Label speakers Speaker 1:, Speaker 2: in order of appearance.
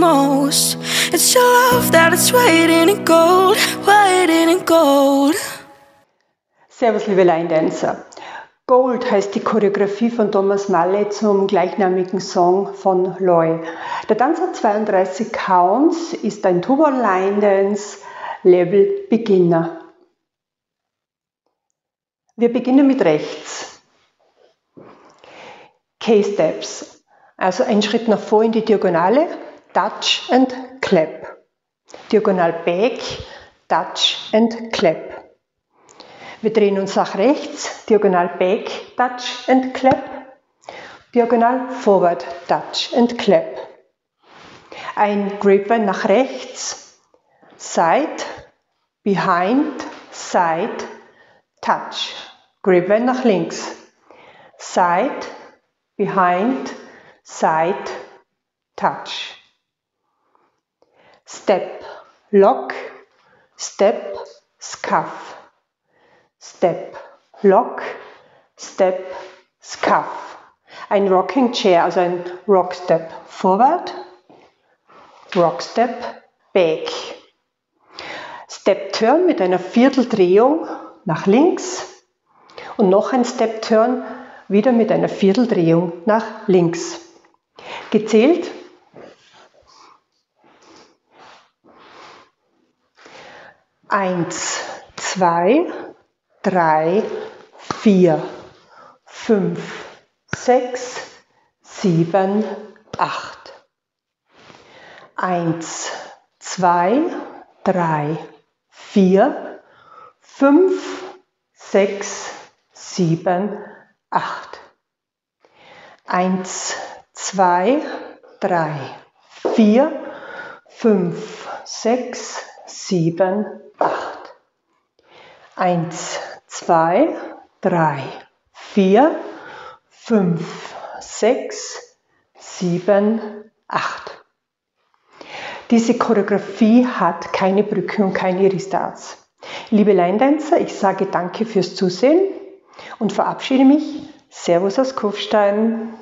Speaker 1: most. It's your love that is waiting in gold, waiting in gold.
Speaker 2: Servus, liebe Line Dancer. Gold heißt die Choreografie von Thomas Malle zum gleichnamigen Song von Loy. Der Tanz hat 32 Counts, ist ein Tuba Line Dance Level Beginner. Wir beginnen mit rechts. K-Steps, also ein Schritt nach vor in die Diagonale, Touch and Clap. Diagonal Back, Touch and Clap. Wir drehen uns nach rechts, Diagonal Back, Touch and Clap. Diagonal Forward, Touch and Clap. Ein Grapevine nach rechts, Side, Behind, Side, Touch. Grapevine nach links, Side, Behind, Side, Touch. Step, Lock, Step, Scuff. Step, Lock, Step, Scuff. Ein Rocking Chair, also ein Rock Step Forward, Rock Step Back. Step Turn mit einer Vierteldrehung nach links und noch ein Step Turn wieder mit einer Vierteldrehung nach links. Gezählt eins, zwei, drei, vier, fünf, sechs, sieben, acht. Eins, zwei, drei, vier, fünf, sechs, sieben, acht. Eins, zwei, drei, vier, fünf, sechs, sieben, acht. Eins, zwei, drei, vier, fünf, sechs, sieben, acht. Diese Choreografie hat keine Brücke und keine Restarts. Liebe Line-Dancer, ich sage danke fürs Zusehen und verabschiede mich. Servus aus Kufstein.